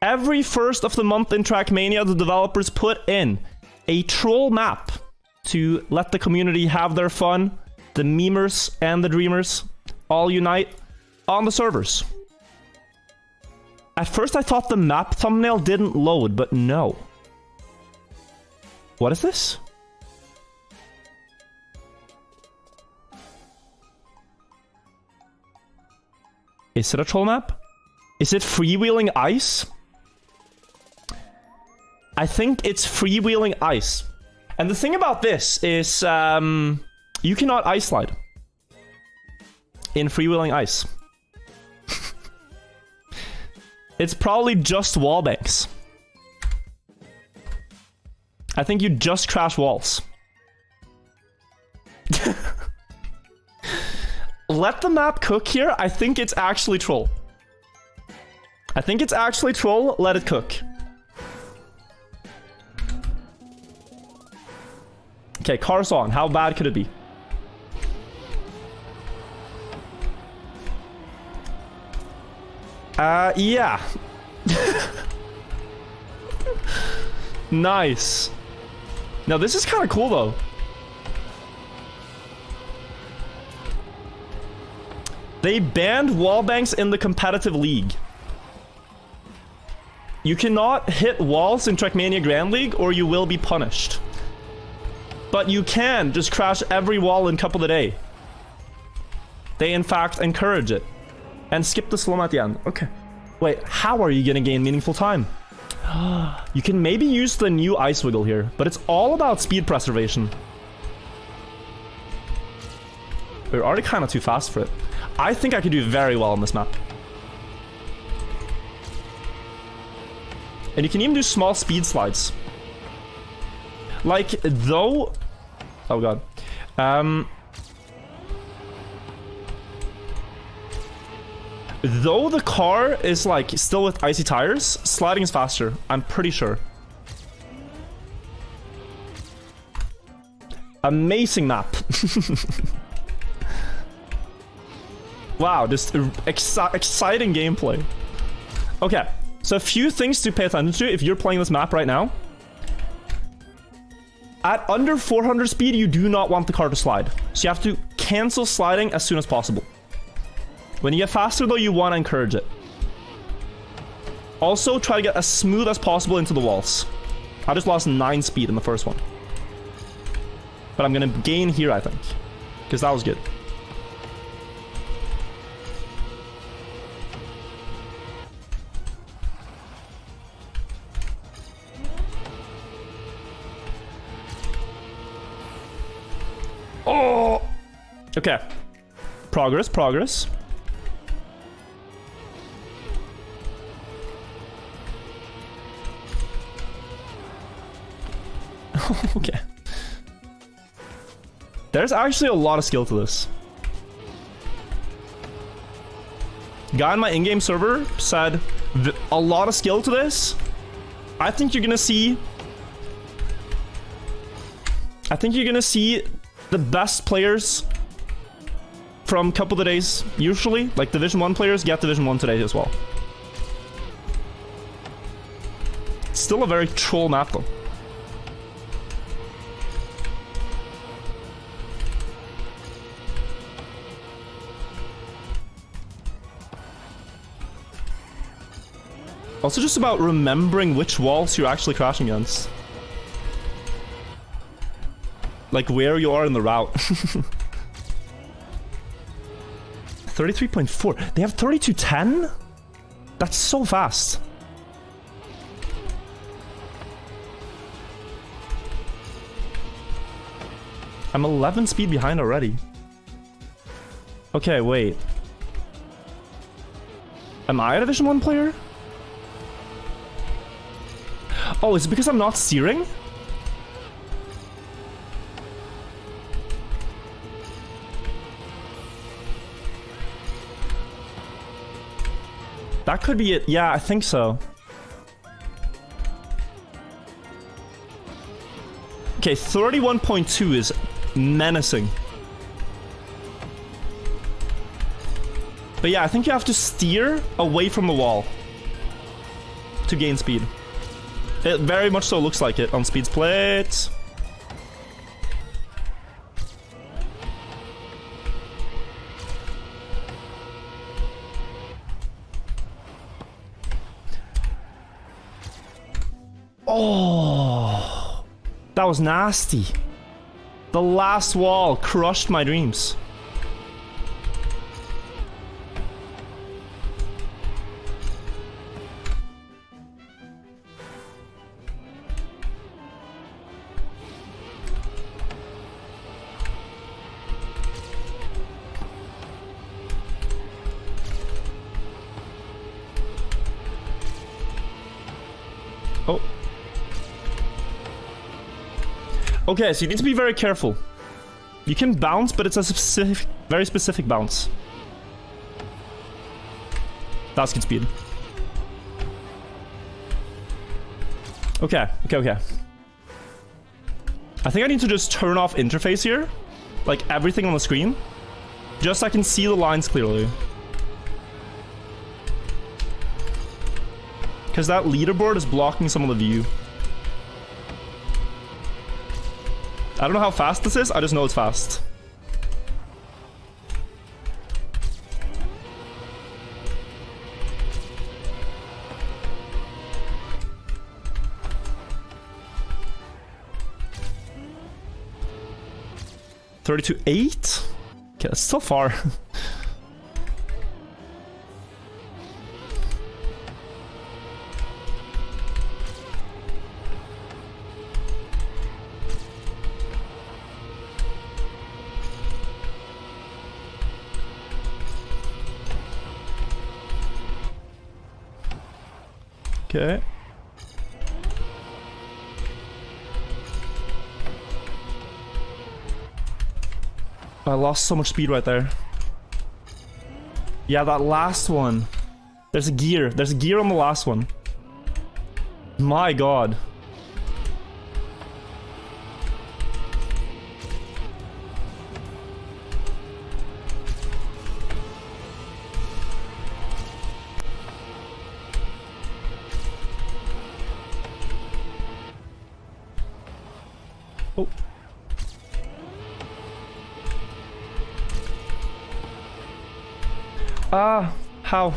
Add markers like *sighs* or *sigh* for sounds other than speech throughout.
Every first of the month in Trackmania, the developers put in a troll map to let the community have their fun. The memers and the dreamers all unite on the servers. At first I thought the map thumbnail didn't load, but no. What is this? Is it a troll map? Is it freewheeling ice? I think it's freewheeling ice. And the thing about this is um, you cannot ice slide in freewheeling ice. *laughs* it's probably just wall banks. I think you just crash walls. *laughs* Let the map cook here. I think it's actually troll. I think it's actually troll. Let it cook. Okay, car's on. How bad could it be? Uh, yeah. *laughs* nice. Now, this is kind of cool, though. They banned wall banks in the competitive league. You cannot hit walls in Trackmania Grand League or you will be punished. But you can just crash every wall in Cup of the Day. They in fact encourage it. And skip the slow at the end. Okay. Wait, how are you gonna gain meaningful time? *gasps* you can maybe use the new Ice Wiggle here, but it's all about speed preservation. We're already kind of too fast for it. I think I could do very well on this map. And you can even do small speed slides. Like, though... Oh god. Um... Though the car is, like, still with icy tires, sliding is faster. I'm pretty sure. Amazing map. *laughs* wow, just exci exciting gameplay. Okay, so a few things to pay attention to if you're playing this map right now. At under 400 speed, you do not want the car to slide. So you have to cancel sliding as soon as possible. When you get faster, though, you want to encourage it. Also, try to get as smooth as possible into the walls. I just lost 9 speed in the first one. But I'm going to gain here, I think. Because that was good. Okay. Progress, progress. *laughs* okay. There's actually a lot of skill to this. Guy on my in-game server said a lot of skill to this. I think you're gonna see... I think you're gonna see the best players from Cup of the Days, usually, like Division 1 players, get Division 1 today as well. Still a very troll map though. Also just about remembering which walls you're actually crashing against. Like where you are in the route. *laughs* 33.4. They have 3210? That's so fast. I'm 11 speed behind already. Okay, wait. Am I a Division 1 player? Oh, is it because I'm not steering? That could be it. Yeah, I think so. Okay, 31.2 is menacing. But yeah, I think you have to steer away from the wall. to gain speed. It very much so looks like it on speed's plate. That was nasty. The last wall crushed my dreams. Okay, so you need to be very careful. You can bounce, but it's a specific, very specific bounce. That's good speed. Okay, okay, okay. I think I need to just turn off interface here. Like everything on the screen. Just so I can see the lines clearly. Because that leaderboard is blocking some of the view. I don't know how fast this is, I just know it's fast. Thirty-two eight. Okay, that's still far. *laughs* Okay. I lost so much speed right there. Yeah, that last one. There's a gear. There's a gear on the last one. My god. How?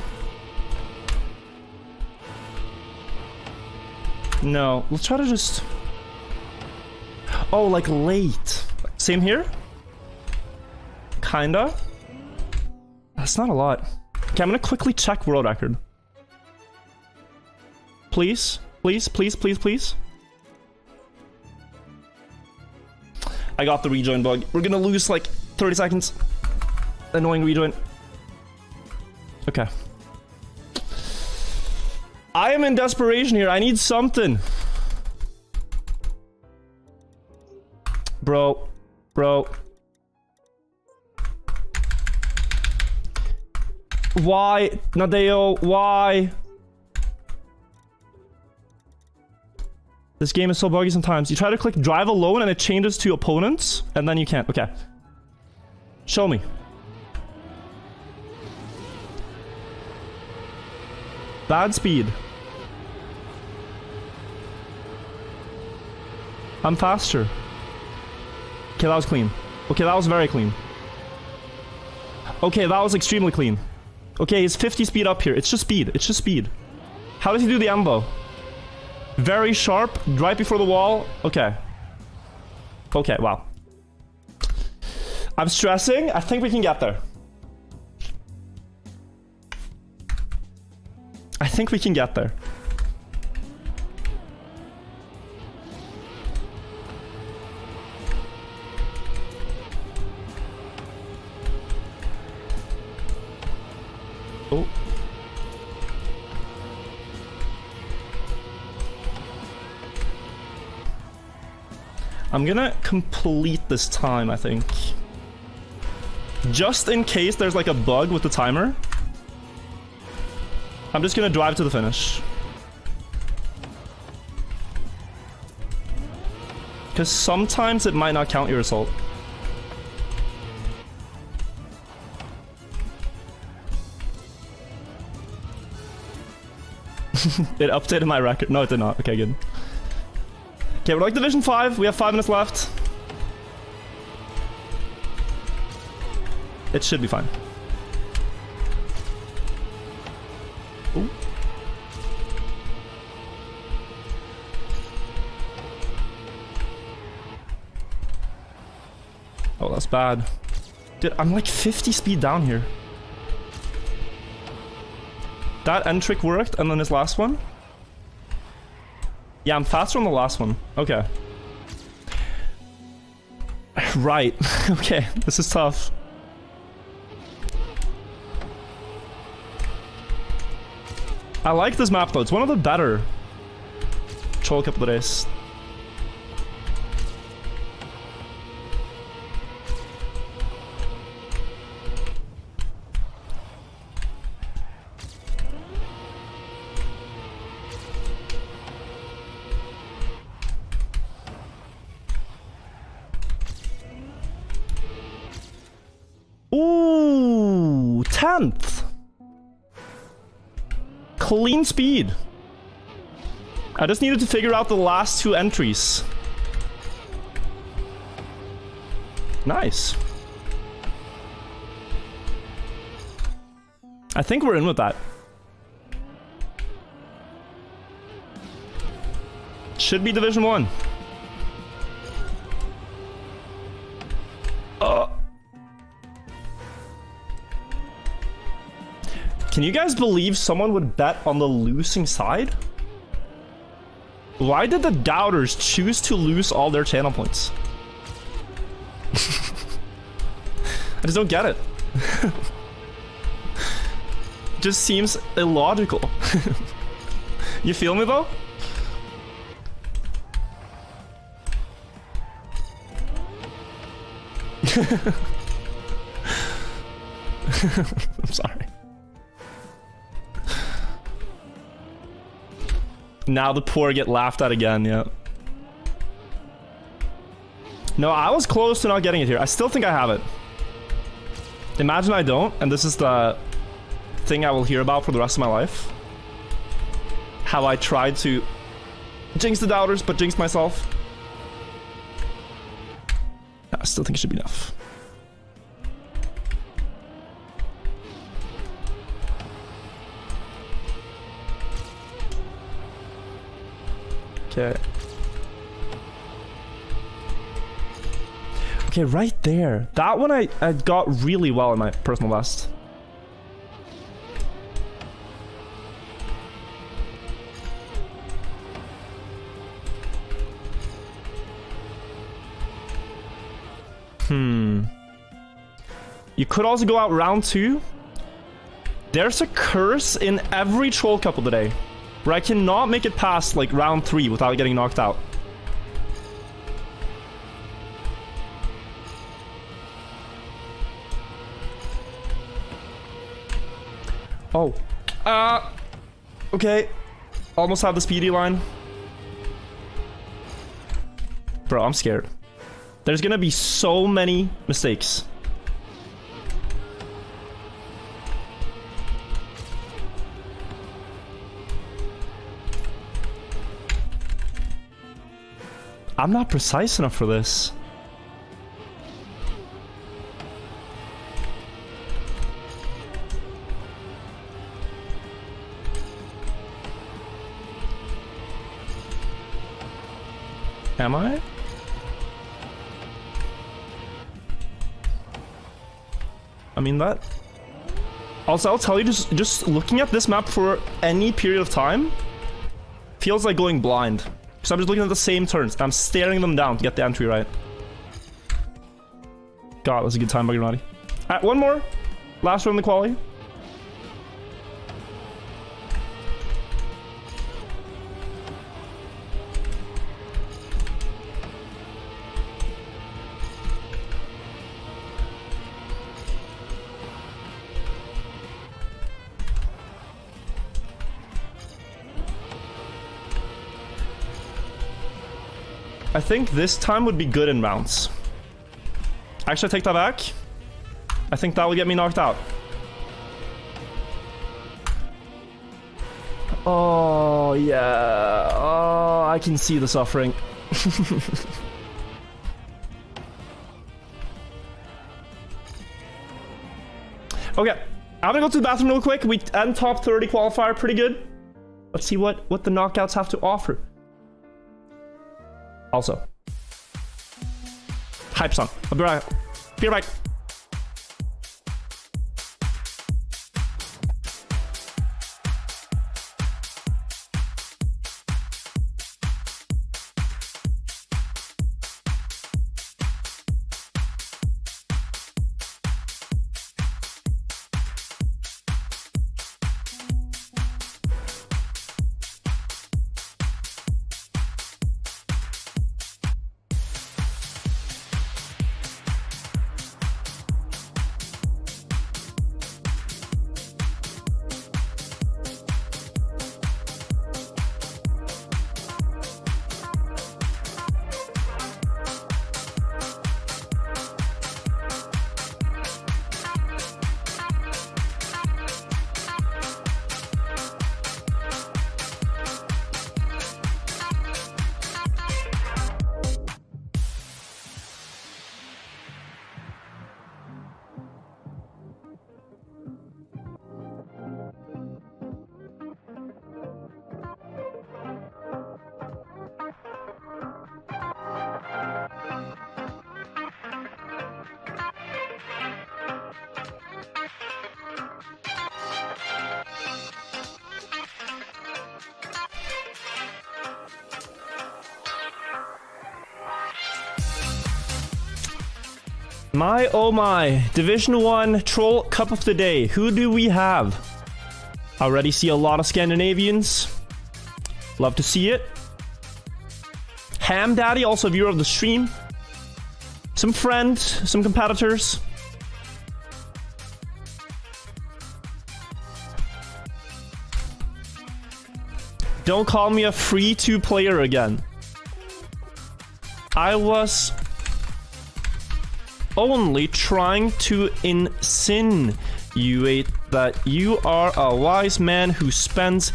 No, let's try to just... Oh, like late. Same here? Kinda? That's not a lot. Okay, I'm gonna quickly check world record. Please? Please, please, please, please? I got the rejoin bug. We're gonna lose like 30 seconds. Annoying rejoin. Okay. I am in desperation here. I need something. Bro. Bro. Why? Nadeo, why? This game is so buggy sometimes. You try to click drive alone and it changes to opponents, and then you can't. Okay. Show me. Bad speed. I'm faster. Okay, that was clean. Okay, that was very clean. Okay, that was extremely clean. Okay, he's 50 speed up here. It's just speed. It's just speed. How does he do the ambo? Very sharp, right before the wall. Okay. Okay, wow. I'm stressing. I think we can get there. Think we can get there. Oh. I'm gonna complete this time, I think. Just in case there's like a bug with the timer. I'm just gonna drive to the finish. Because sometimes it might not count your assault. *laughs* it updated my record. No, it did not. Okay, good. Okay, we're like Division 5. We have 5 minutes left. It should be fine. Ooh. Oh, that's bad. Dude, I'm like 50 speed down here. That end trick worked, and then this last one. Yeah, I'm faster on the last one. Okay. *sighs* Right. *laughs* okay, this is tough. I like this map though. It's one of the better Troll Cup of the Race. Clean speed. I just needed to figure out the last two entries. Nice. I think we're in with that. Should be Division 1. Can you guys believe someone would bet on the losing side? Why did the doubters choose to lose all their channel points? *laughs* I just don't get it. *laughs* just seems illogical. *laughs* you feel me though? I'm sorry. Now the poor get laughed at again, yeah. No, I was close to not getting it here. I still think I have it. Imagine I don't, and this is the thing I will hear about for the rest of my life. How I tried to jinx the doubters, but jinx myself. I still think it should be enough. Okay. Right there. That one I, I got really well in my personal best. Hmm. You could also go out round two. There's a curse in every troll Cup of the Day. Where I cannot make it past like round three without getting knocked out. Oh. Uh. Okay. Almost have the speedy line. Bro, I'm scared. There's gonna be so many mistakes. I'm not precise enough for this. Am I? I mean that. Also, I'll tell you, just just looking at this map for any period of time feels like going blind. So I'm just looking at the same turns. I'm staring them down to get the entry right. God, that's a good time, Buggy Alright, uh, one more. Last one in the quality. I think this time would be good in rounds. Actually, I take that back. I think that will get me knocked out. Oh. Oh, yeah. Oh, I can see the suffering. *laughs* okay. I'm gonna go to the bathroom real quick. We end top 30 qualifier pretty good. Let's see what, what the knockouts have to offer. Also. Hype song. I'll be right, be right back. My oh my, Division 1 Troll Cup of the Day. Who do we have? Already see a lot of Scandinavians. Love to see it. Ham Daddy, also viewer of the stream. Some friends, some competitors. Don't call me a free two player again. I was only trying to insinuate that you are a wise man who spends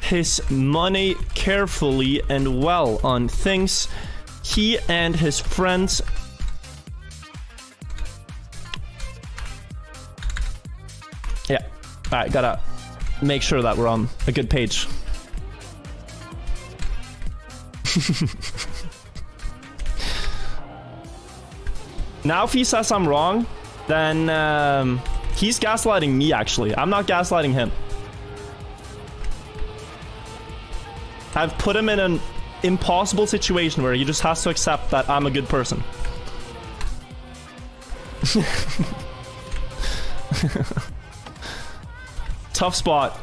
his money carefully and well on things he and his friends Yeah, alright, gotta make sure that we're on a good page. *laughs* Now if he says I'm wrong, then um, he's gaslighting me actually. I'm not gaslighting him. I've put him in an impossible situation where he just has to accept that I'm a good person. *laughs* Tough spot.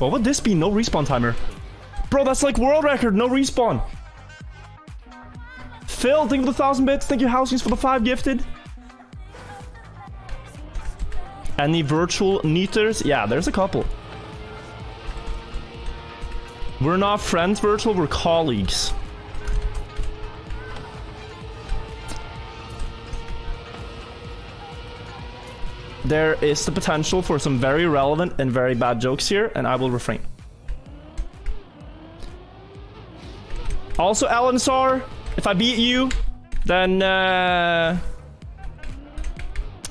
What would this be? No respawn timer. Bro, that's like world record. No respawn. Phil, thank you for the thousand bits. Thank you, Housings, for the five gifted. Any virtual neaters? Yeah, there's a couple. We're not friends virtual, we're colleagues. There is the potential for some very relevant and very bad jokes here, and I will refrain. Also, Elensar, if I beat you, then uh,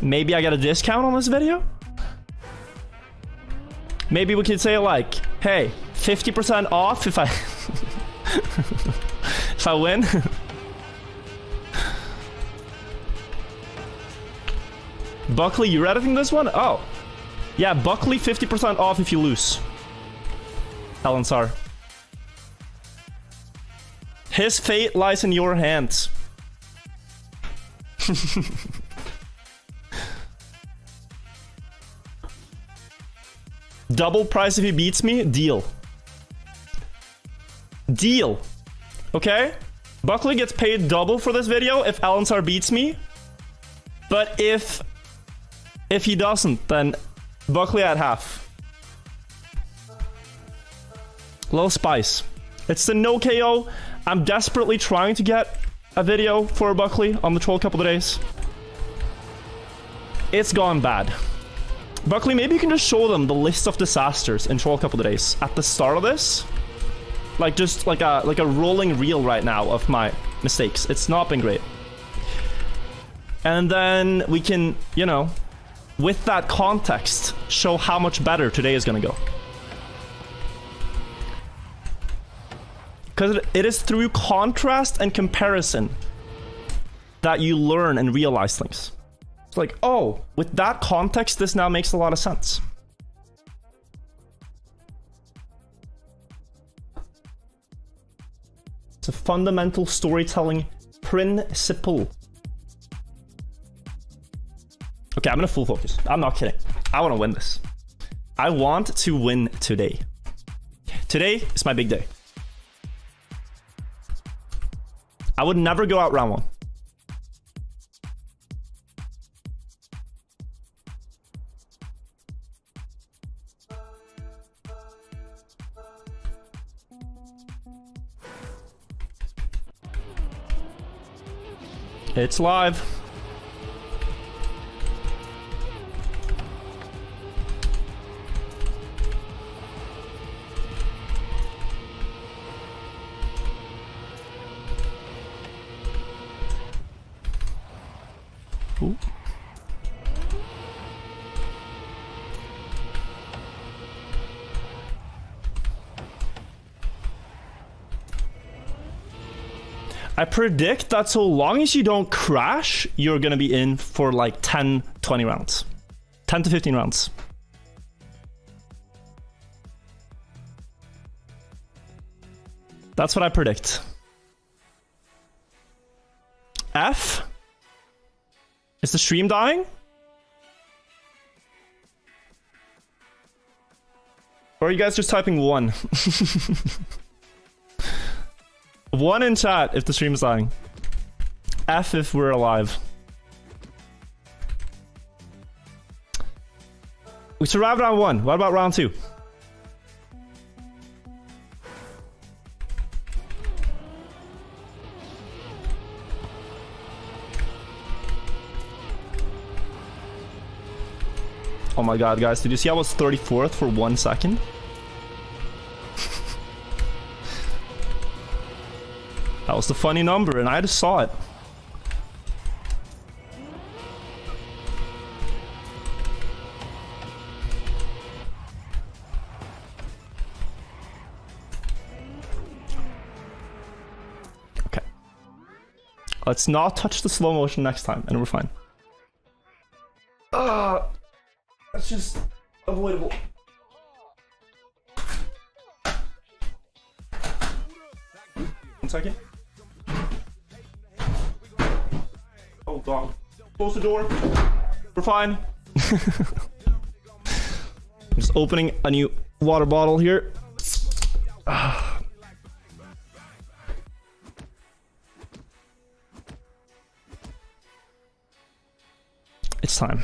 maybe I get a discount on this video? Maybe we could say like, hey, 50% off if I *laughs* if I win. *laughs* Buckley, you're editing this one? Oh. Yeah, Buckley 50% off if you lose. Elensar. His fate lies in your hands. *laughs* Double price if he beats me? Deal. Deal. Okay? Buckley gets paid double for this video if Elensar beats me. But if if he doesn't, then Buckley at half. Low spice. It's the no KO. I'm desperately trying to get a video for Buckley on the Troll Cup of the Days. it's gone bad. Buckley, maybe you can just show them the list of disasters in Troll Cup of the Days at the start of this. Like just like a like a rolling reel right now of my mistakes. It's not been great. And then we can, you know, with that context, show how much better today is gonna go. Because it is through contrast and comparison that you learn and realize things. It's like, oh, with that context, this now makes a lot of sense. It's a fundamental storytelling principle. Okay, I'm gonna full focus. I'm not kidding. I want to win this. I want to win today. Today is my big day. I would never go out round one. It's live. Predict that so long as you don't crash, you're going to be in for like 10, 20 rounds. 10 to 15 rounds. That's what I predict. F? Is the stream dying? Or are you guys just typing one? *laughs* one in chat if the stream is dying. F if we're alive. We survived round one. What about round two? Oh my god, guys. Did you see I was 34th for one second? That was the funny number, and I just saw it. Okay. Let's not touch the slow motion next time, and we're fine. Uh, that's just avoidable. One second. God. Close the door. We're fine. I'm *laughs* just opening a new water bottle here. *sighs* It's time.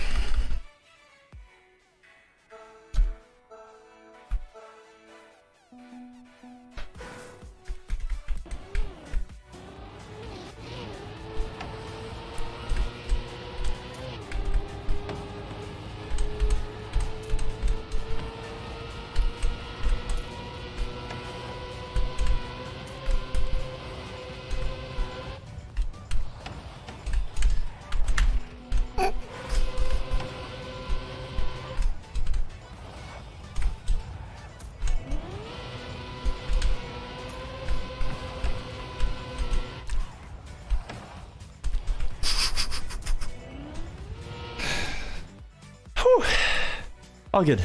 All good.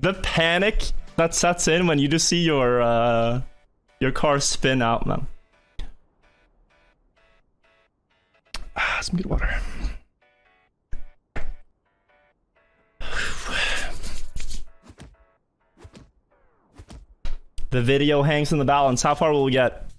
the panic that sets in when you just see your uh, your car spin out, man. Ah, some good water. The video hangs in the balance. How far will we get?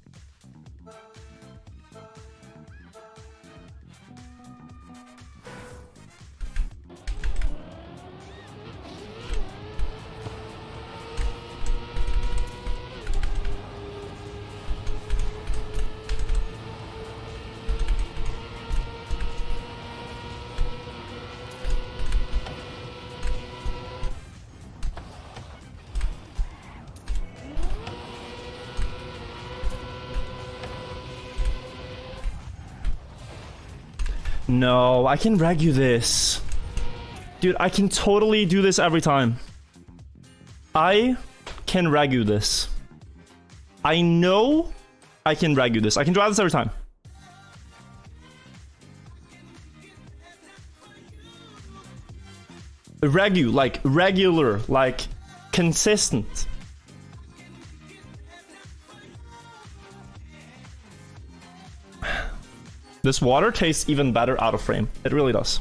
No, I can reg you this. Dude, I can totally do this every time. I can reg you this. I know I can reg you this. I can drive this every time. Regu, like regular, like consistent. This water tastes even better out of frame. It really does.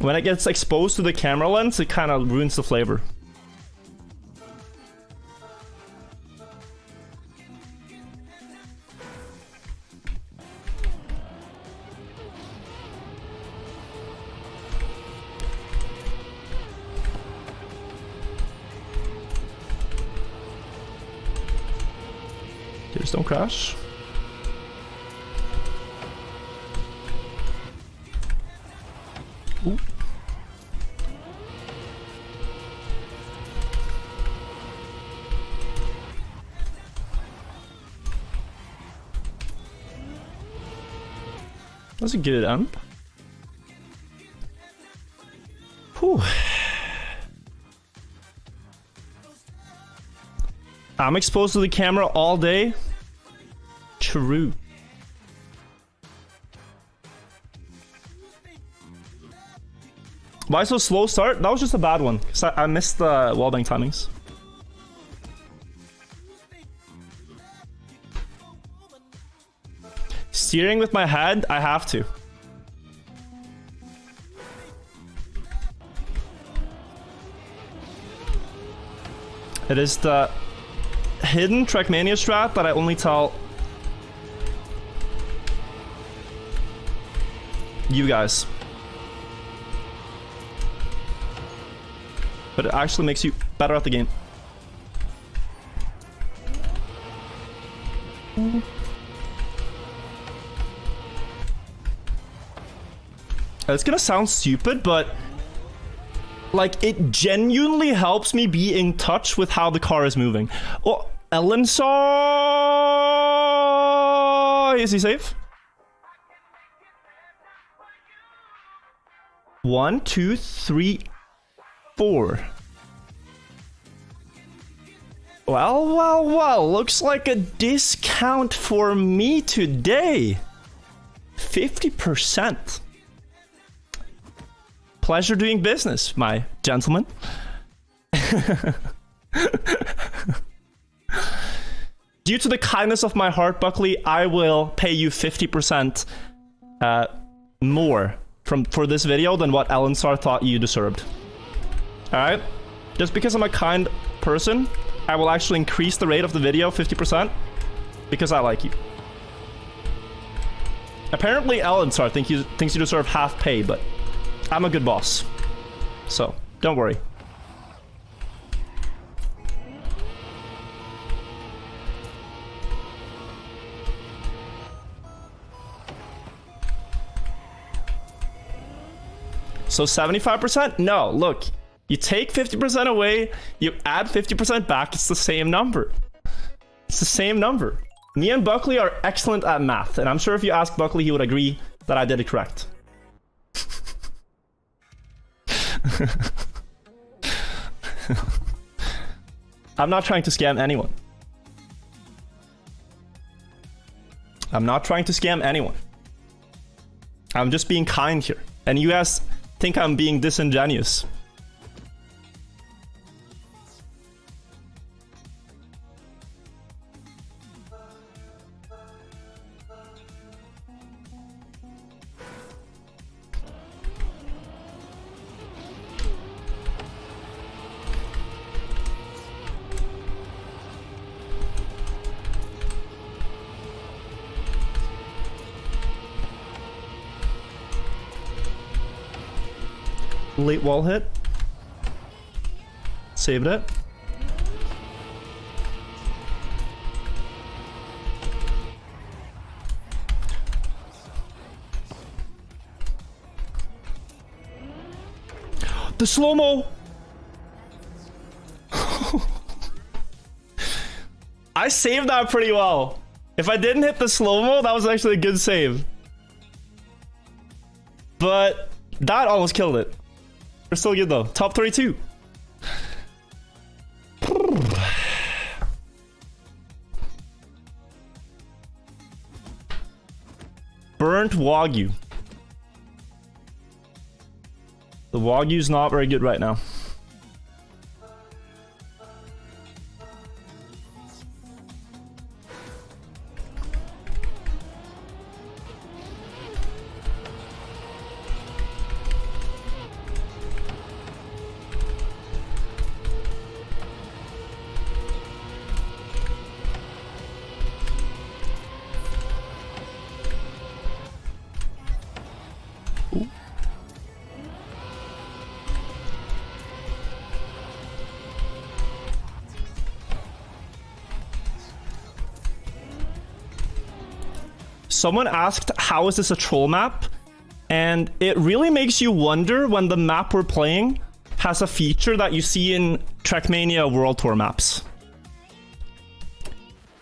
When it gets exposed to the camera lens, it kind of ruins the flavor. Just don't crash. Ooh. That's a good amp. Whew. I'm exposed to the camera all day. True. Why so slow start? That was just a bad one. I, I missed the wallbang timings. Steering with my head, I have to. It is the hidden Trackmania strat that I only tell you guys. But it actually makes you better at the game. It's gonna sound stupid, but like it genuinely helps me be in touch with how the car is moving. Oh, Elensar. Is he safe? One, two, three, four. Well, well, well. Looks like a discount for me today. 50%. Pleasure doing business, my gentleman. *laughs* Due to the kindness of my heart, Buckley, I will pay you 50% uh, more from for this video than what Elensar thought you deserved. Alright? Just because I'm a kind person, I will actually increase the rate of the video 50% because I like you. Apparently Elensar think you, thinks you deserve half pay, but I'm a good boss. So, don't worry. So 75%? No, look. You take 50% away, you add 50% back, it's the same number. It's the same number. Me and Buckley are excellent at math, and I'm sure if you ask Buckley, he would agree that I did it correct. *laughs* I'm not trying to scam anyone. I'm not trying to scam anyone. I'm just being kind here. And you guys think I'm being disingenuous. Wall hit. Saved it. The slow-mo! *laughs* I saved that pretty well. If I didn't hit the slow-mo, that was actually a good save. But that almost killed it. We're still good though. Top 32. Burnt Wagyu. The Wagyu's not very good right now. Someone asked, how is this a troll map? And it really makes you wonder when the map we're playing has a feature that you see in Trackmania World Tour maps.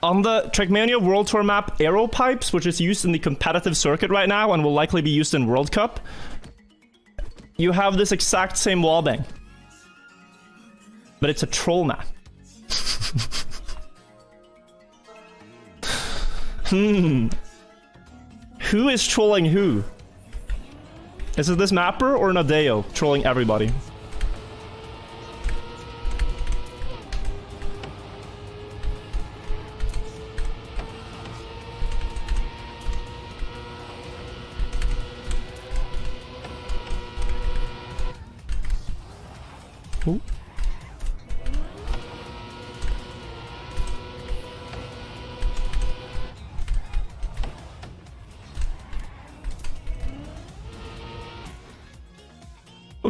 On the Trackmania World Tour map, Aero Pipes, which is used in the competitive circuit right now and will likely be used in World Cup, you have this exact same wallbang. But it's a troll map. *laughs* hmm. Who is trolling who? Is it this mapper or Nadeo trolling everybody?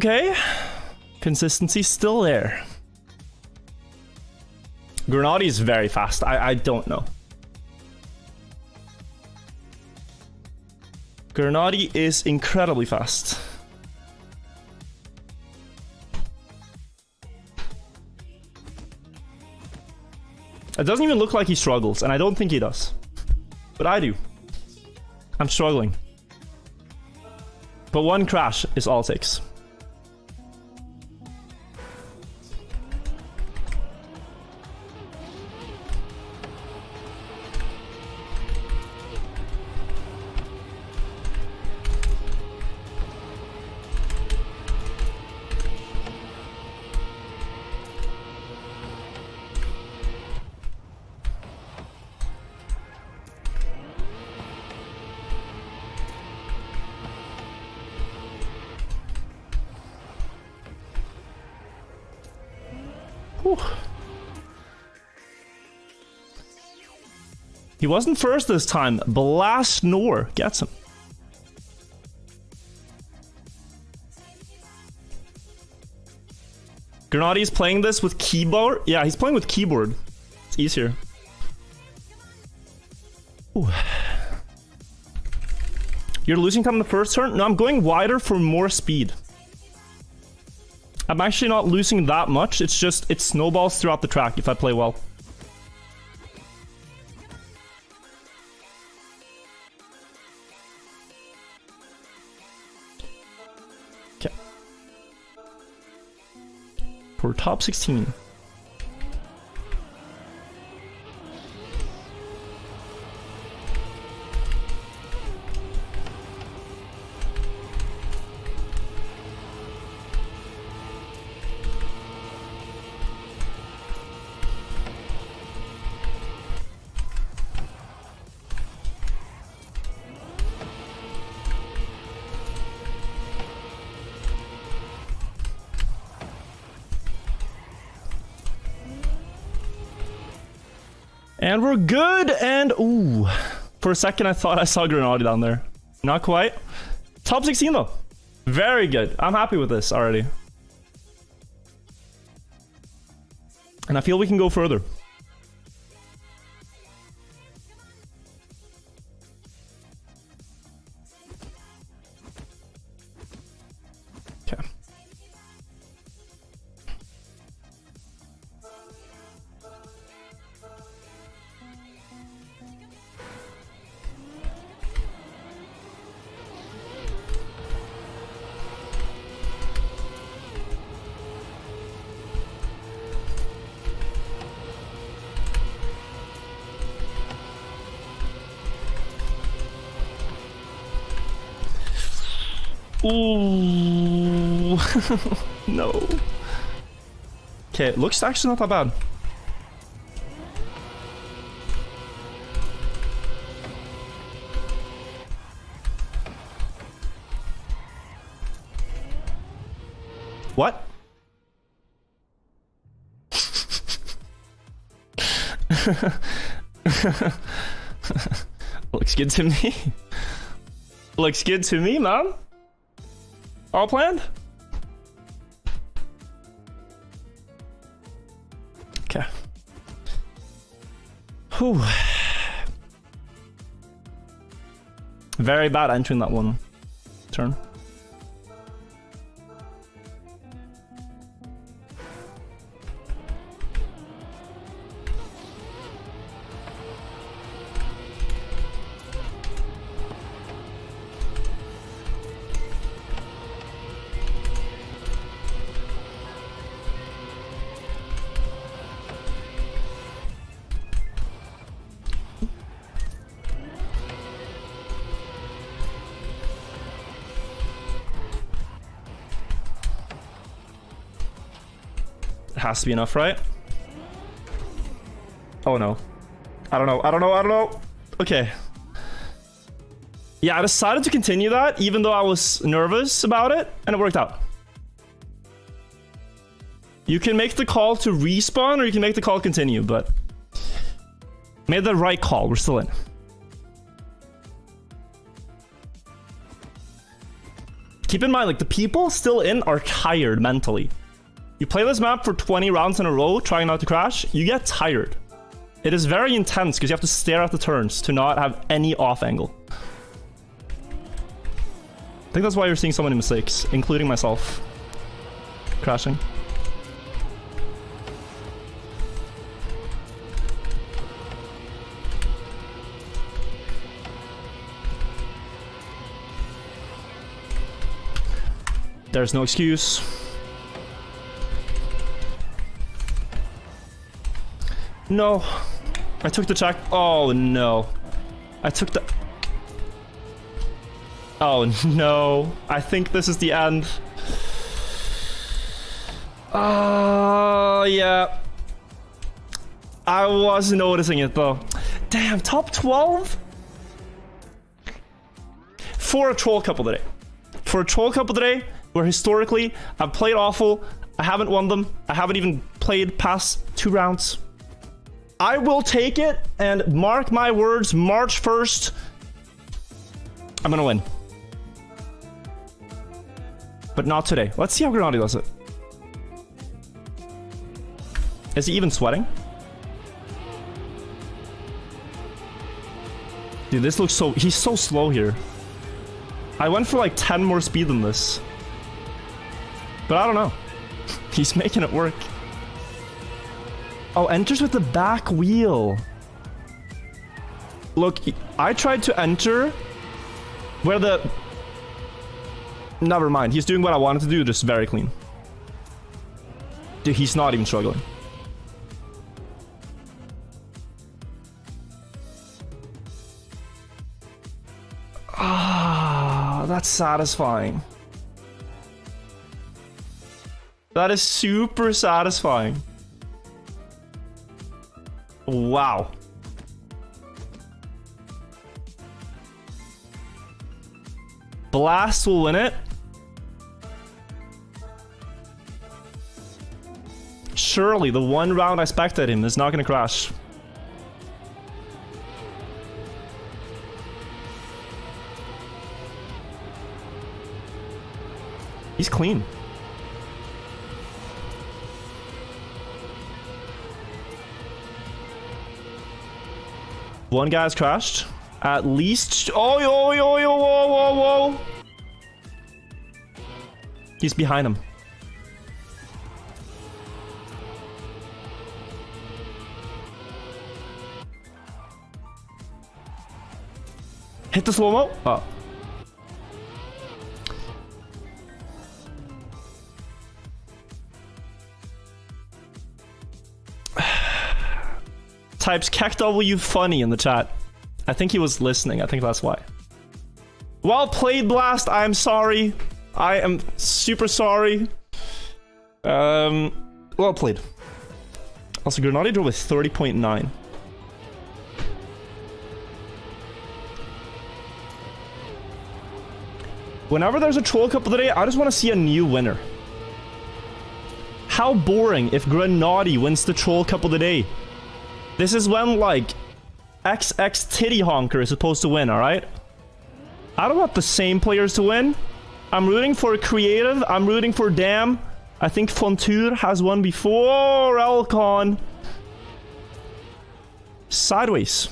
Okay. Consistency still there. Grenade is very fast. I, I don't know. Granady is incredibly fast. It doesn't even look like he struggles, and I don't think he does. But I do. I'm struggling. But one crash is all it takes. Whew. He wasn't first this time. Blast Nor gets him. Granady's playing this with keyboard. Yeah, he's playing with keyboard. It's easier. Ooh. You're losing time the first turn? No, I'm going wider for more speed. I'm actually not losing that much. It's just, it snowballs throughout the track if I play well. Okay. For top 16. We're good, and ooh. For a second, I thought I saw Grenade down there. Not quite. Top 16 though. Very good. I'm happy with this already. And I feel we can go further. *laughs* no. Okay, it looks actually not that bad. What? *laughs* Looks good to me. *laughs* Looks good to me, man. All planned? Very bad entering that one turn. Has to be enough, right? Oh no. I don't know. I don't know. I don't know. Okay. Yeah, I decided to continue that even though I was nervous about it and it worked out. You can make the call to respawn or you can make the call continue, but made the right call. We're still in. Keep in mind, like the people still in are tired mentally. You play this map for 20 rounds in a row, trying not to crash, you get tired. It is very intense because you have to stare at the turns to not have any off angle. I think that's why you're seeing so many mistakes, including myself. Crashing. There's no excuse. No. I took the track. Oh, no. I took the... Oh, no. I think this is the end. Oh, yeah. I was noticing it, though. Damn, top 12? For a troll Cup of the Day. For a troll Cup of the Day, where historically, I've played awful. I haven't won them. I haven't even played past two rounds. I will take it and mark my words, March 1st, I'm gonna win. But not today. Let's see how Granady does it. Is he even sweating? Dude, this looks so... He's so slow here. I went for like 10 more speed than this. But I don't know. *laughs* He's making it work. Oh, enters with the back wheel. Look, I tried to enter where the... Never mind. He's doing what I wanted to do, just very clean. Dude, he's not even struggling. Ah, that's satisfying. That is super satisfying. Wow. Blast will win it. Surely the one round I expected him is not going to crash. He's clean. One guy's crashed. At least... Oh, yo, yo, yo, whoa, whoa, whoa. He's behind him. Hit the slow-mo. Oh. Types KekW funny in the chat. I think he was listening. I think that's why. Well played, Blast. I'm sorry. I am super sorry. Um, well played. Also, Grenadier drove with 30.9. Whenever there's a troll cup of the day, I just want to see a new winner. How boring if Granady wins the troll cup of the day. This is when, like, XX Titty Honker is supposed to win, alright? I don't want the same players to win. I'm rooting for Creative. I'm rooting for Dam. I think Fontour has won before Elcon. Sideways.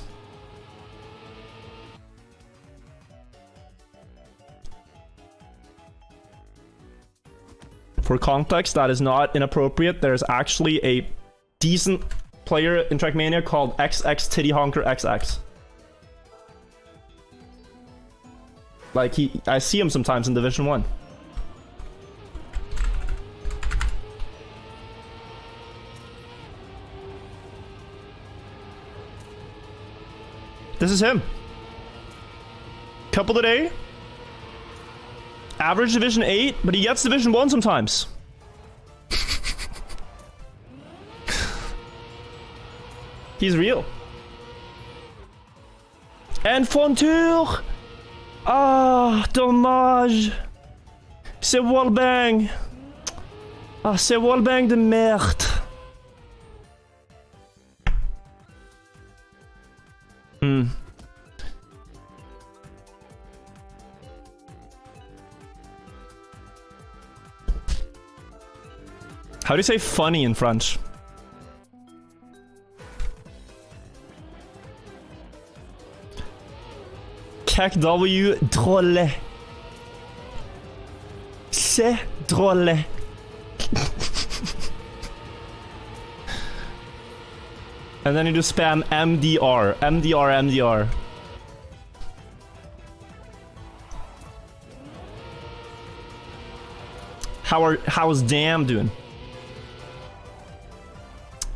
For context, that is not inappropriate. There's actually a decent player in Trackmania called XX Titty Honker XX. Like he, I see him sometimes in Division One. This is him. Cup of the Day. Average Division 8, but he gets Division 1 sometimes. He's real. And Fontour Ah, dommage. C'est wallbang. Ah, c'est wallbang de merde. Hmm. How do you say funny in French? Cac W drôle. C'est drôle. and then you just spam MDR, MDR, MDR. How are how's Dam doing?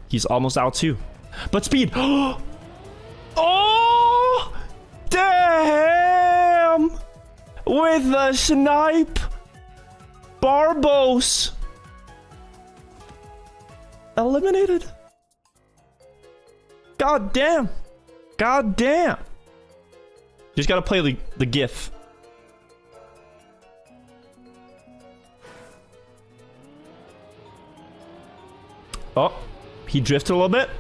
He's almost out too. But speed. *gasps* With the snipe! Barbos! Eliminated. God damn. God damn. Just gotta play the, the GIF. Oh, he drifted a little bit.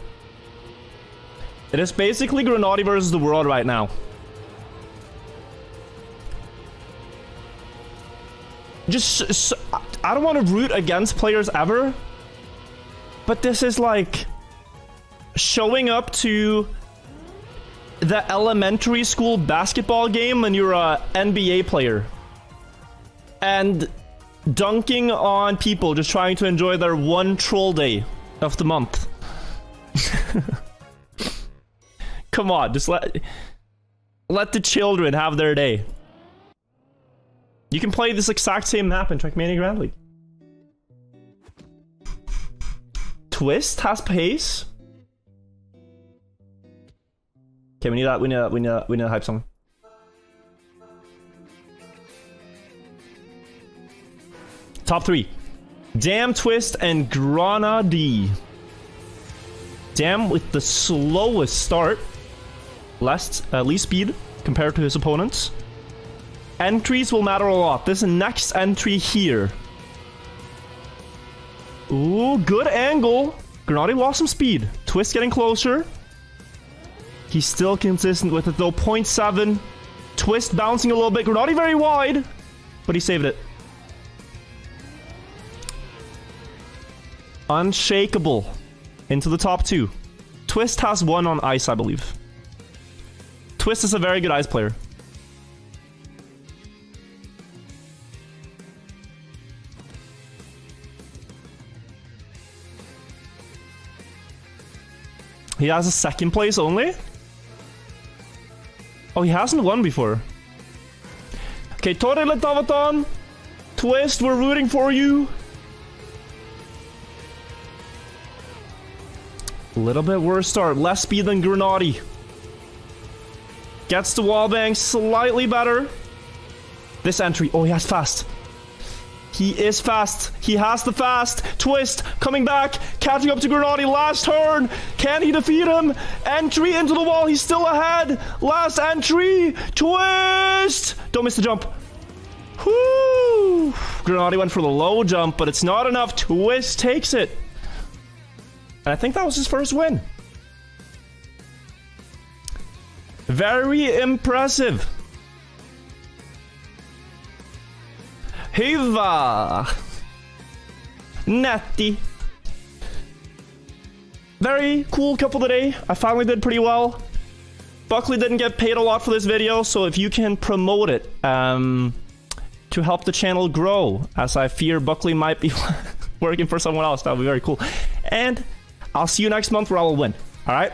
It is basically Granady versus the world right now. Just so, I don't want to root against players ever, but this is like showing up to the elementary school basketball game when you're a NBA player and dunking on people just trying to enjoy their one troll day of the month. *laughs* Come on, just let let the children have their day. You can play this exact same map in Trackmania Grand League. Twist has pace. Okay, we need that. We need that. We need that. We need a hype song. Top three. Dam Twist and Granady. Dam with the slowest start. Less, uh, least speed compared to his opponents. Entries will matter a lot. This next entry here. Ooh, good angle. Granady lost some speed. Twist getting closer. He's still consistent with it though. 0.7. Twist bouncing a little bit. Granady very wide. But he saved it. Unshakable. Into the top two. Twist has one on ice, I believe. Twist is a very good ice player. He has a second place only? Oh, he hasn't won before. Okay, Torre Letavaton. Twist, we're rooting for you. A little bit worse start. Less speed than Granady. Gets the wall bang slightly better. This entry. Oh, he has fast. He is fast. He has the fast. Twist coming back, catching up to Granady. Last turn. Can he defeat him? Entry into the wall. He's still ahead. Last entry. Twist. Don't miss the jump. Whoo! Granady went for the low jump, but it's not enough. Twist takes it. And I think that was his first win. Very impressive. Hyvä! Natty. Very cool Cup of the Day. I finally did pretty well. Buckley didn't get paid a lot for this video, so if you can promote it um, to help the channel grow, as I fear Buckley might be *laughs* working for someone else, that would be very cool. And I'll see you next month where I will win. All right?